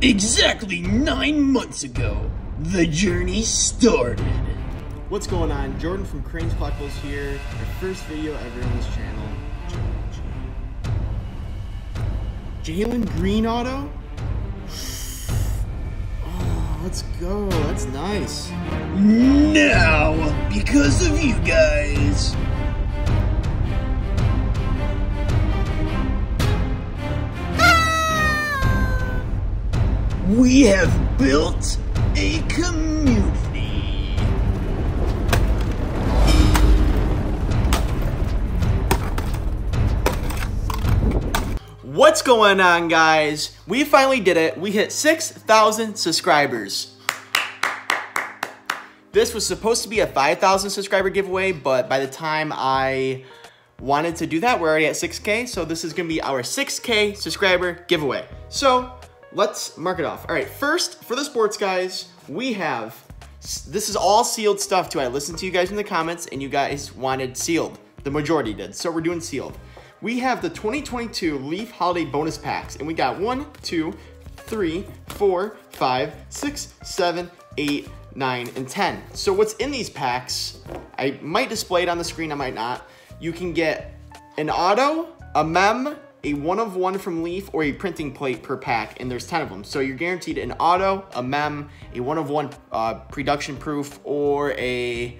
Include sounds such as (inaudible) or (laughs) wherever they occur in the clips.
Exactly nine months ago, the journey started. What's going on? Jordan from Crane's Collectibles here. Our first video ever on this channel. Jalen Green auto? Oh, let's go. That's nice. Now, because of you guys. We have built a community. What's going on, guys? We finally did it. We hit 6,000 subscribers. This was supposed to be a 5,000 subscriber giveaway, but by the time I wanted to do that, we're already at 6K. So this is gonna be our 6K subscriber giveaway. So let's mark it off. All right, first for the sports guys, we have, this is all sealed stuff too. I listened to you guys in the comments and you guys wanted sealed. The majority did, so we're doing sealed. We have the 2022 Leaf Holiday Bonus Packs and we got one, two, three, four, five, six, seven, eight, nine, and 10. So what's in these packs, I might display it on the screen, I might not. You can get an auto, a mem, a one of one from Leaf, or a printing plate per pack, and there's 10 of them. So you're guaranteed an auto, a mem, a one of one uh, production proof, or a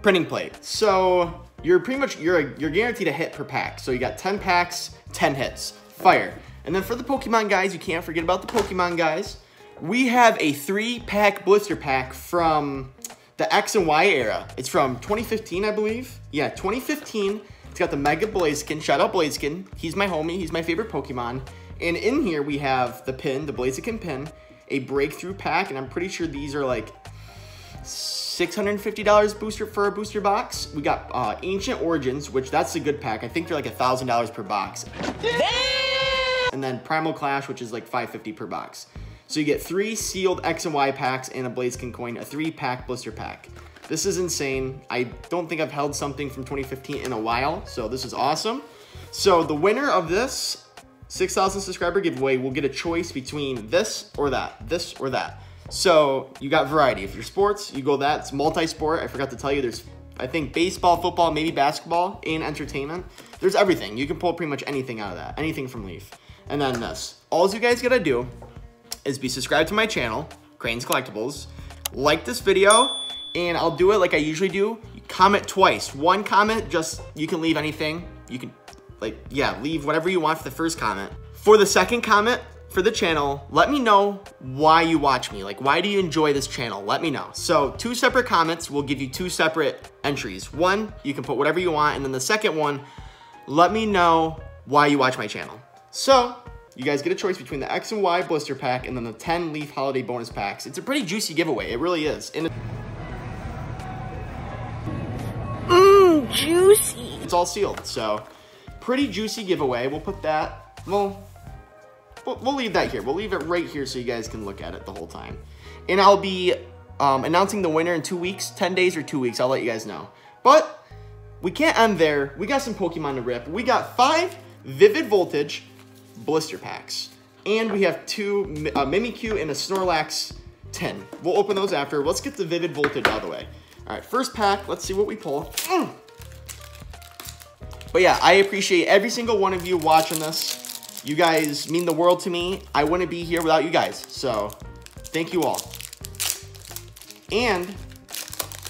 printing plate. So you're pretty much, you're, a, you're guaranteed a hit per pack. So you got 10 packs, 10 hits, fire. And then for the Pokemon guys, you can't forget about the Pokemon guys. We have a three pack blister pack from the X and Y era. It's from 2015, I believe. Yeah, 2015. It's got the Mega Blaziken. Shout out Blaziken. He's my homie. He's my favorite Pokemon. And in here we have the pin, the Blaziken pin, a breakthrough pack, and I'm pretty sure these are like $650 booster for a booster box. We got uh, Ancient Origins, which that's a good pack. I think they're like $1,000 per box. And then Primal Clash, which is like 550 per box. So you get three sealed X and Y packs and a Blaziken coin, a three pack blister pack. This is insane. I don't think I've held something from 2015 in a while, so this is awesome. So the winner of this 6,000 subscriber giveaway will get a choice between this or that, this or that. So you got variety. If you're sports, you go that. It's multi-sport. I forgot to tell you, there's I think baseball, football, maybe basketball, and entertainment. There's everything. You can pull pretty much anything out of that. Anything from Leaf. And then this. All you guys gotta do is be subscribed to my channel, Crane's Collectibles, like this video, and I'll do it like I usually do. Comment twice. One comment, just, you can leave anything. You can, like, yeah, leave whatever you want for the first comment. For the second comment, for the channel, let me know why you watch me. Like, why do you enjoy this channel? Let me know. So two separate comments will give you two separate entries. One, you can put whatever you want. And then the second one, let me know why you watch my channel. So you guys get a choice between the X and Y blister pack and then the 10 Leaf Holiday bonus packs. It's a pretty juicy giveaway. It really is. And juicy. It's all sealed, so pretty juicy giveaway. We'll put that, well, we'll leave that here. We'll leave it right here so you guys can look at it the whole time. And I'll be um, announcing the winner in two weeks, 10 days or two weeks. I'll let you guys know. But we can't end there. We got some Pokemon to rip. We got five Vivid Voltage blister packs. And we have two uh, Mimikyu and a Snorlax 10. We'll open those after. Let's get the Vivid Voltage out of the way. All right, first pack. Let's see what we pull. Mm. But yeah, I appreciate every single one of you watching this. You guys mean the world to me. I wouldn't be here without you guys. So thank you all. And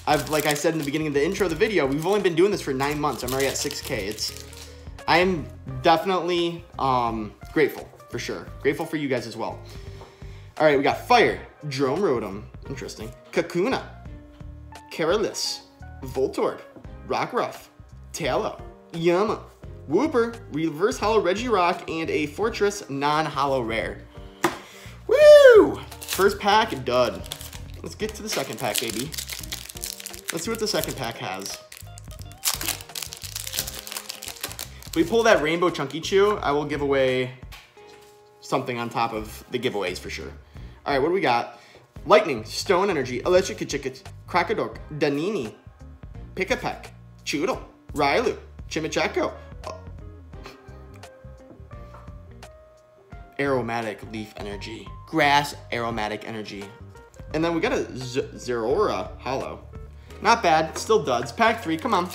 I've, like I said in the beginning of the intro of the video, we've only been doing this for nine months. I'm already at 6K. It's, I am definitely um, grateful, for sure. Grateful for you guys as well. All right, we got Fire, Drone Rotom, interesting. Kakuna, Careless, Voltorb, Rockruff, Taillow, Yama, Wooper, Reverse Holo Regirock, and a Forretress non-holo rare. Woo! First pack, dud. Let's get to the second pack, baby. Let's see what the second pack has. If we pull that Rainbow Chunky Chew, I will give away something on top of the giveaways for sure. All right, what do we got? Lightning, Stone Energy, Electric Chicket, Cracadork, Danini, Pikipek, Choodle, Riolu, Chimicheko, aromatic leaf energy, grass aromatic energy. And then we got a Z Zeraora Holo. Not bad, still duds. Pack three, come on.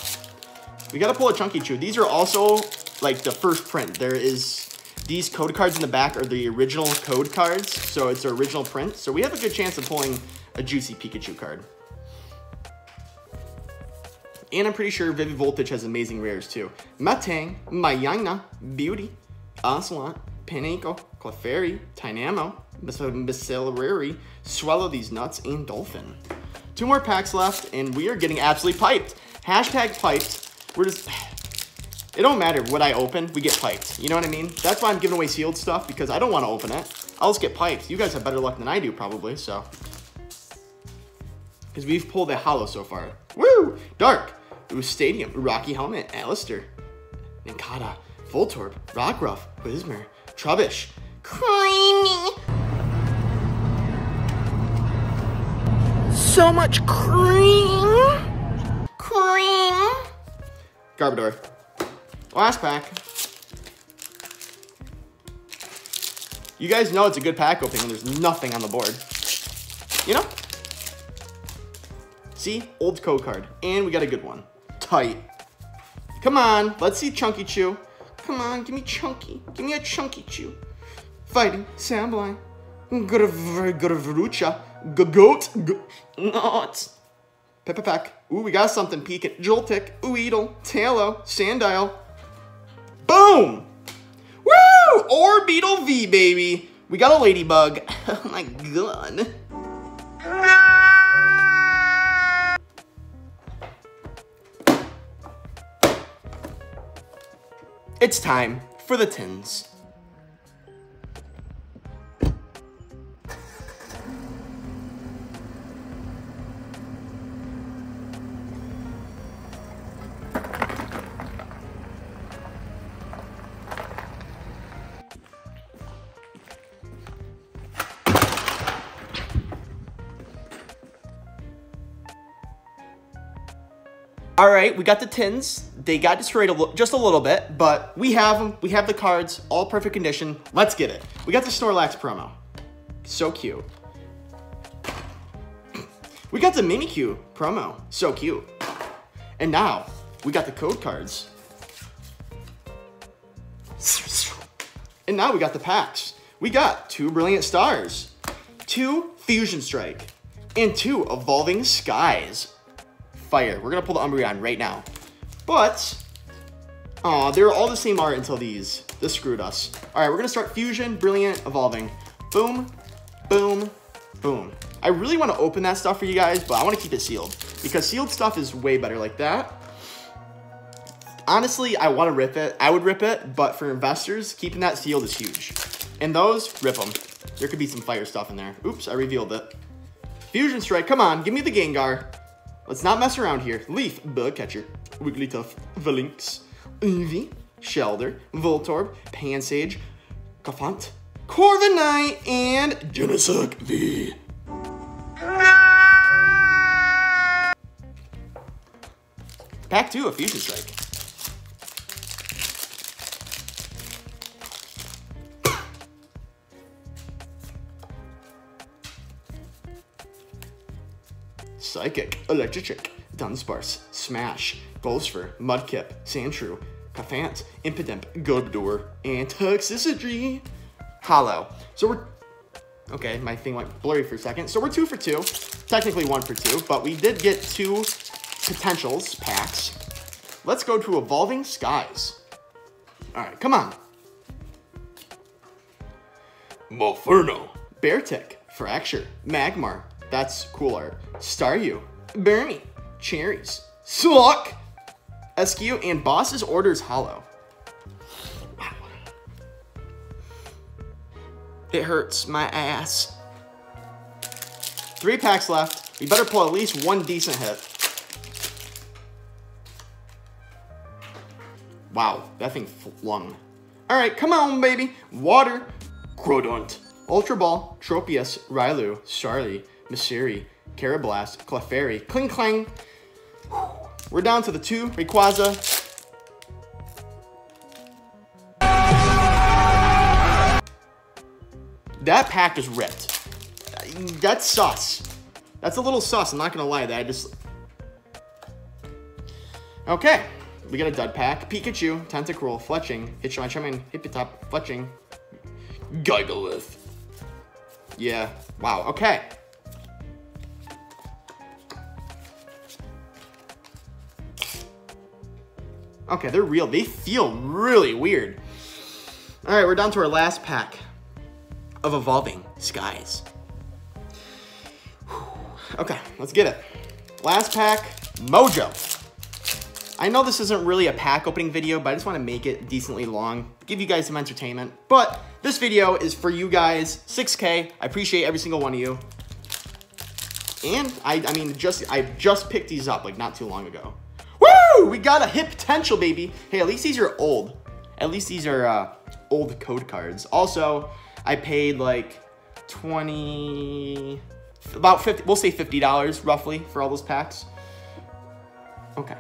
We gotta pull a Chunky Chew. These are also like the first print. There is, these code cards in the back are the original code cards. So it's the original print. So we have a good chance of pulling a juicy Pikachu card. And I'm pretty sure Vivid Voltage has amazing rares too. Matang, Mayana, Beauty, Ocelot, Pineco, Clefairy, Tynamo, Miscelerary, Swallow These Nuts, and Dolphin. Two more packs left, and we are getting absolutely piped. Hashtag piped. We're just... (sighs) It don't matter what I open, we get piped. You know what I mean? That's why I'm giving away sealed stuff, because I don't want to open it. I'll just get piped. You guys have better luck than I do, probably, so... Because we've pulled a holo so far. Woo! Dark. Ooh, Stadium. Rocky Helmet. Allister. Nincada. Voltorb. Rockruff. Whismur. Trubbish. Creamy. So much cream. Cream. Garbodor. Last pack. You guys know it's a good pack opening when there's nothing on the board. You know? See? Old code card. And we got a good one. Tight. Come on. Let's see Chunky Chew. Come on. Give me Chunky. Give me a Chunky Chew. Fighting. Sandblind. Gurvarucha. Goat. Not. Peppa Pack. Ooh, we got something peeking. Joltik. Weedle. Talo. Sandile. Boom! Woo! Orbeetle V, baby. We got a ladybug. (laughs) Oh my god. It's time for the tins. All right, we got the tins. They got destroyed a just a little bit, but we have them. We have the cards, all perfect condition. Let's get it. We got the Snorlax promo. So cute. (clears throat) We got the Mimikyu promo. So cute. And now, we got the code cards. And now we got the packs. We got two Brilliant Stars, two Fusion Strike, and two Evolving Skies fire. We're gonna pull the Umbreon right now. But, aw, they're all the same art until these. This screwed us. All right, we're gonna start Fusion, Brilliant, Evolving. Boom, boom, boom. I really wanna open that stuff for you guys, but I wanna keep it sealed because sealed stuff is way better like that. Honestly, I wanna rip it. I would rip it, but for investors, keeping that sealed is huge. And those, rip them. There could be some fire stuff in there. Oops, I revealed it. Fusion Strike, come on, give me the Gengar. Let's not mess around here. Leaf, Bug Catcher, Wigglytuff, Valinx, Eevee, Shelder, Voltorb, Pansage, Cufant, Corviknight, and Genesect V. Pack 2 of Fusion Strike. Psychic, Electric, Dunsparce, Smash, Goldsfer, Mudkip, Sandshrew, Cufant, Impidimp, Garbodor, and Toxtricity. Holo. So we're... Okay, my thing went blurry for a second. So we're two for two. Technically one for two, but we did get two potentials packs. Let's go to Evolving Skies. All right, come on. Moferno. Beartick, Fracture, Magmar, that's cool art. Staryu, Burmy, Cherries, Sluck, SQ, and Boss's Orders Holo. Wow. It hurts my ass. Three packs left. We better pull at least one decent hit. Wow, that thing flung. All right, come on, baby. Water, Crodont, Ultra Ball, Tropius, Riolu, Starly, Missouri, Karrablast, Clefairy, Klinklang. We're down to the two, Rayquaza. that pack is ripped. That's sus. That's a little sus, I'm not gonna lie, that I just... Okay, we got a dud pack. Pikachu, Tentacruel, Fletchling, Hitchhiker, Hippitop, Fletchling, Gigalith. Yeah, wow, okay. Okay, they're real. They feel really weird. All right, we're down to our last pack of Evolving Skies. Okay, let's get it. Last pack, Mojo. I know this isn't really a pack opening video, but I just want to make it decently long, give you guys some entertainment. But this video is for you guys, 6K. I appreciate every single one of you. And I, I mean, just I just picked these up like not too long ago. Woo! We got a hit potential, baby. Hey, at least these are old. At least these are uh, old code cards. Also, I paid like 20, about 50, we'll say $50 roughly for all those packs. Okay.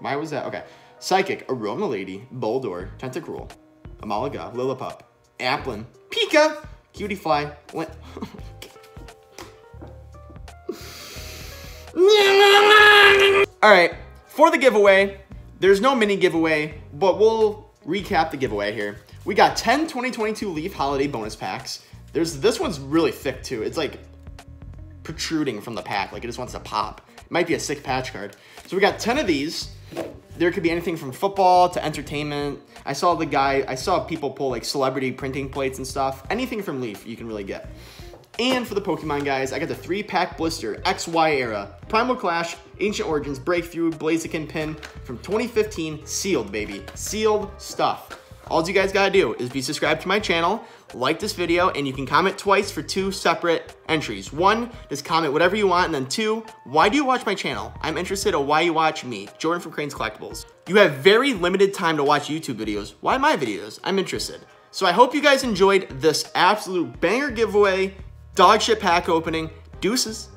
Why was that? Okay. Psychic, Aroma Lady, Boldore, Tentacruel, Amalaga, Lillipup, Applin, Pika, Cutiefly, Lin (laughs) All right, for the giveaway, there's no mini giveaway, but we'll recap the giveaway here. We got 10 2022 Leaf Holiday bonus packs. There's This one's really thick too. It's like protruding from the pack, like it just wants to pop. It might be a sick patch card. So we got 10 of these. There could be anything from football to entertainment. I saw the guy, I saw people pull like celebrity printing plates and stuff. Anything from Leaf you can really get. And for the Pokemon guys, I got the three pack blister XY era, Primal Clash, Ancient Origins, Breakthrough, Blaziken pin from 2015, sealed baby, sealed stuff. All you guys gotta do is be subscribed to my channel, like this video, and you can comment twice for two separate entries. One, just comment whatever you want, and then two, why do you watch my channel? I'm interested in why you watch me, Jordan from Crane's Collectibles. You have very limited time to watch YouTube videos. Why my videos? I'm interested. So I hope you guys enjoyed this absolute banger giveaway, dog shit pack opening. Deuces.